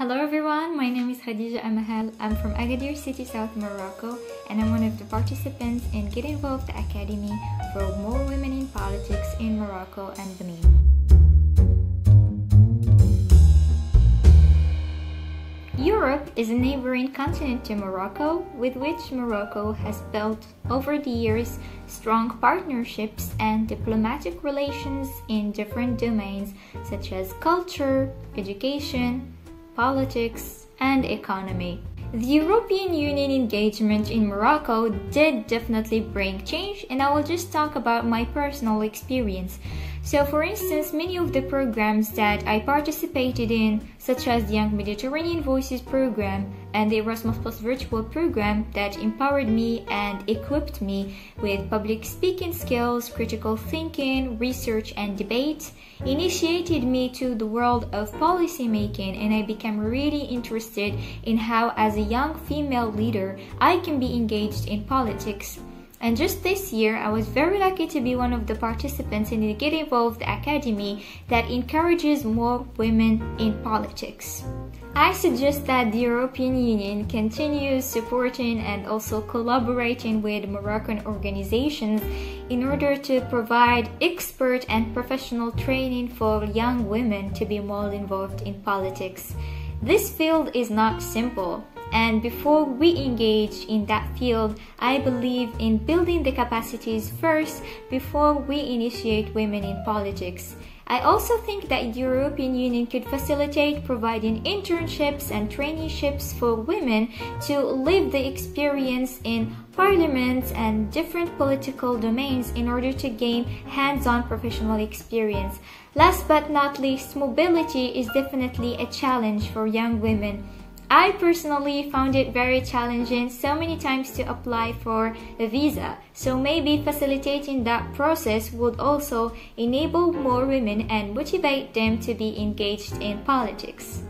Hello everyone, my name is Khadija Amahal. I'm from Agadir City, South Morocco, and I'm one of the participants in Get Involved Academy for more women in politics in Morocco and Benin. Europe is a neighboring continent to Morocco, with which Morocco has built over the years strong partnerships and diplomatic relations in different domains such as culture, education, politics, and economy. The European Union engagement in Morocco did definitely bring change, and I will just talk about my personal experience. So, for instance, many of the programs that I participated in, such as the Young Mediterranean Voices program and the Erasmus Plus virtual program, that empowered me and equipped me with public speaking skills, critical thinking, research, and debate, initiated me to the world of policy making, and I became really interested in how, as a young female leader, I can be engaged in politics. And just this year, I was very lucky to be one of the participants in the Get Involved Academy that encourages more women in politics. I suggest that the European Union continues supporting and also collaborating with Moroccan organizations in order to provide expert and professional training for young women to be more involved in politics. This field is not simple and before we engage in that field, I believe in building the capacities first before we initiate women in politics. I also think that European Union could facilitate providing internships and traineeships for women to live the experience in parliaments and different political domains in order to gain hands-on professional experience. Last but not least, mobility is definitely a challenge for young women I personally found it very challenging so many times to apply for a visa, so maybe facilitating that process would also enable more women and motivate them to be engaged in politics.